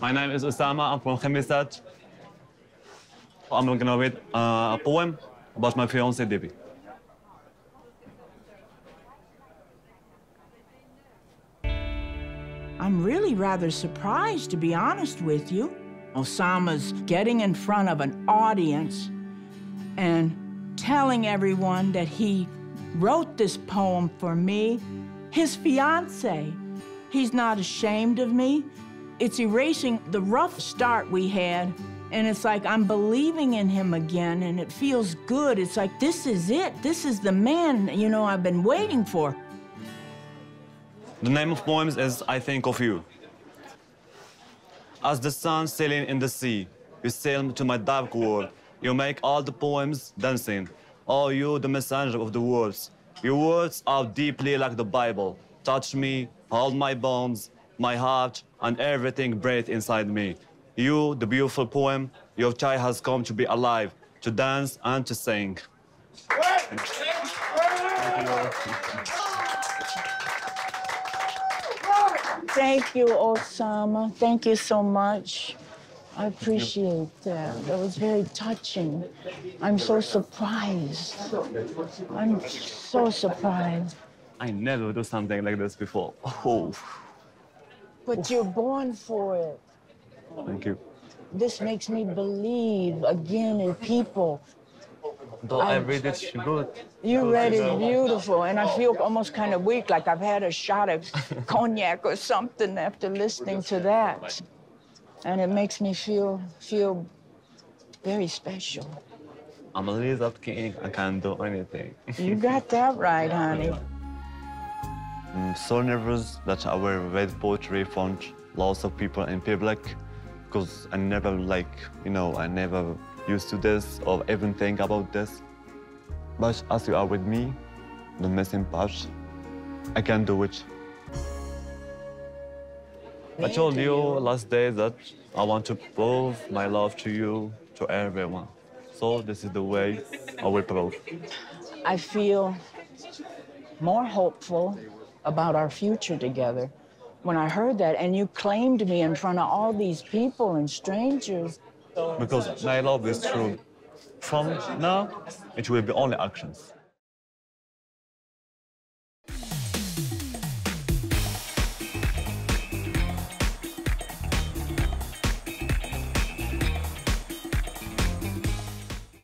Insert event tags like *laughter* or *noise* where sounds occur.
My name is Oussama. I'm from Khemisset. I'm gonna read uh, a poem about my fiancée Debbie. I'm really rather surprised, to be honest with you. Oussama's getting in front of an audience and telling everyone that he wrote this poem for me, his fiance. He's not ashamed of me. It's erasing the rough start we had, and it's like I'm believing in him again, and it feels good. It's like, this is it. This is the man, you know, I've been waiting for. The name of poems is I Think of You. As the sun sailing in the sea, you sail to my dark world. You make all the poems dancing. Oh, you, the messenger of the words. Your words are deeply like the Bible. Touch me, hold my bones, my heart, and everything breathed inside me. You, the beautiful poem, your child has come to be alive, to dance and to sing. Thank you, Oussama. Thank you so much. I appreciate that. That was very touching. I'm so surprised. I'm so surprised. I never do something like this before. Oh, But you're born for it. thank you. This makes me believe again in people. Though I read it good. You read it beautiful, and I feel almost kind of weak, like I've had a shot of *laughs* cognac or something after listening to that. And it makes me feel feel very special. I'm a lizard king. I can't do anything. You got that right, honey. *laughs* I'm so nervous that I will read poetry front lots of people in public because I never like, you know, I never used to this or even think about this. But as you are with me, the missing part, I can do it. I told you last day that I want to prove my love to you, to everyone. So this is the way I will prove. I feel more hopeful about our future together when I heard that, and you claimed me in front of all these people and strangers. Because my love is true. From now, it will be only actions.